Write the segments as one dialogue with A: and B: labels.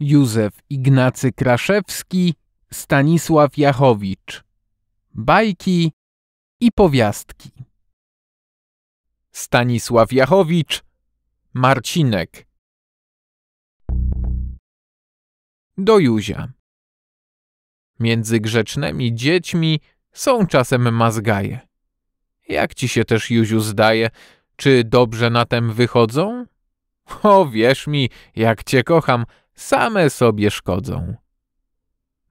A: Józef Ignacy Kraszewski, Stanisław Jachowicz. Bajki i powiastki. Stanisław Jachowicz, Marcinek. Do Józia. Między grzecznymi dziećmi są czasem mazgaje. Jak ci się też, Józiu, zdaje, czy dobrze na tem wychodzą? O, wierz mi, jak cię kocham, same sobie szkodzą.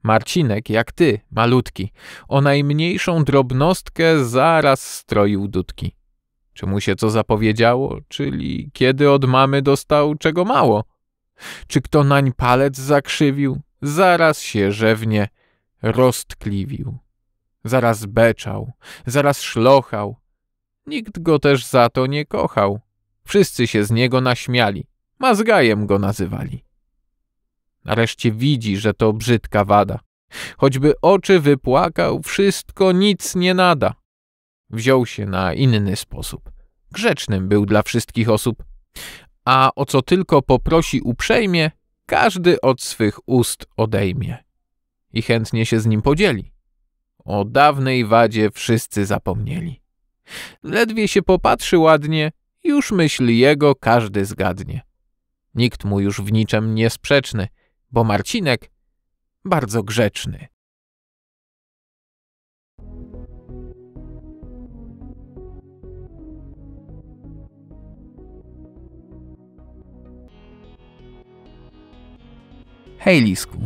A: Marcinek, jak ty, malutki, o najmniejszą drobnostkę zaraz stroił dudki. Czy mu się co zapowiedziało, czyli kiedy od mamy dostał czego mało? Czy kto nań palec zakrzywił, zaraz się rzewnie roztkliwił. Zaraz beczał, zaraz szlochał. Nikt go też za to nie kochał. Wszyscy się z niego naśmiali, mazgajem go nazywali. Nareszcie widzi, że to brzydka wada. Choćby oczy wypłakał, wszystko nic nie nada. Wziął się na inny sposób. Grzecznym był dla wszystkich osób. A o co tylko poprosi uprzejmie, każdy od swych ust odejmie. I chętnie się z nim podzieli. O dawnej wadzie wszyscy zapomnieli. Ledwie się popatrzy ładnie, już myśli jego każdy zgadnie. Nikt mu już w niczem nie sprzeczny, bo Marcinek bardzo grzeczny. Hej Lisku.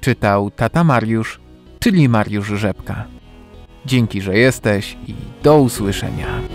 A: Czytał tata Mariusz, czyli Mariusz Rzepka. Dzięki, że jesteś i do usłyszenia.